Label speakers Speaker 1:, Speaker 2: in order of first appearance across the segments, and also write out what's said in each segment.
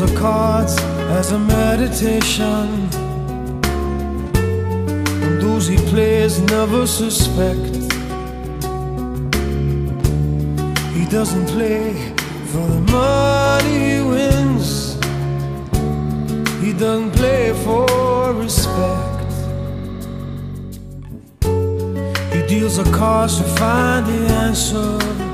Speaker 1: the cards as a meditation. And those he plays never suspect. He doesn't play for the money he wins. He doesn't play for respect. He deals the cards to find the answer.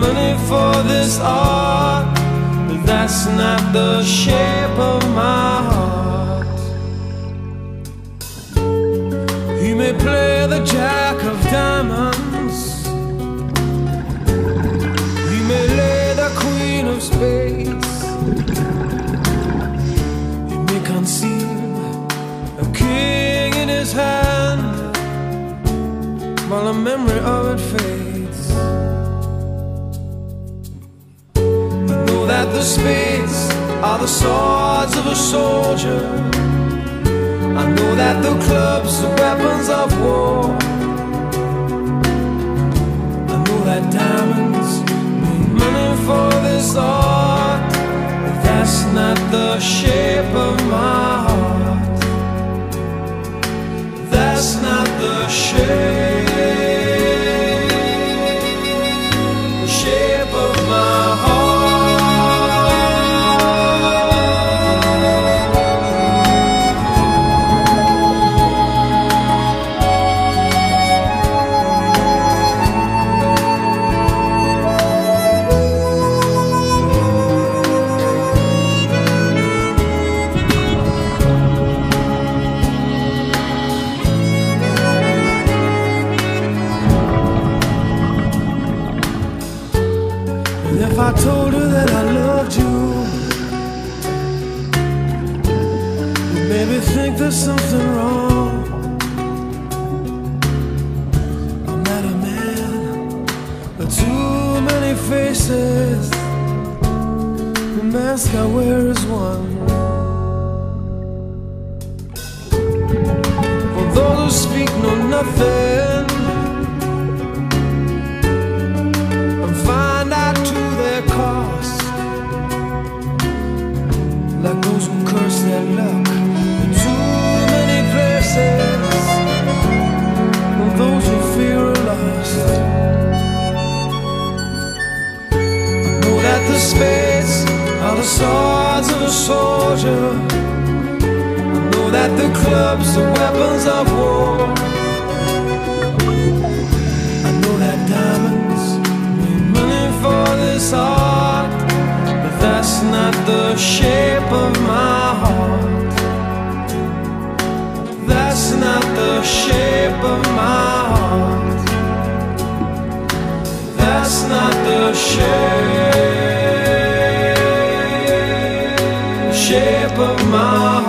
Speaker 1: money for this art, but that's not the shape of my heart. He may play the jack of diamonds. He may lay the queen of spades. He may conceal a king in his hand while the memory of it fades. The spades are the swords of a soldier. I know that the clubs are weapons of war. I know that diamonds think there's something wrong. I'm not a man, but too many faces. The mask I wear is one. For those who speak know nothing. The swords of a soldier. I know that the clubs are weapons of war. I know that diamonds mean money for this art, but that's not the shape of my heart. That's not the shape of my heart. That's not the shape, shape of my